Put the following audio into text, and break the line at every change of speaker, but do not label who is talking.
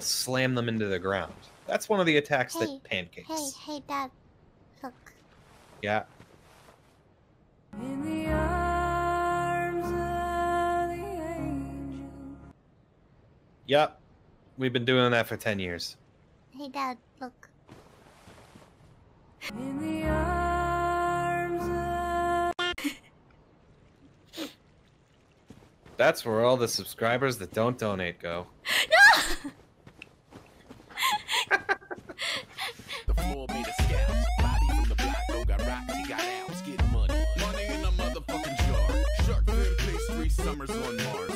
slam them into the ground. That's one of the attacks
Hey,
that pancakes.
Hey, hey, Dad. Look.
Yeah.
In the arms of the angel.
Yep. We've been doing that for 10 years.
Hey, Dad. Look.
In the arms of
That's where all the subscribers that don't donate go. summers on Mars.